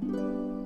Música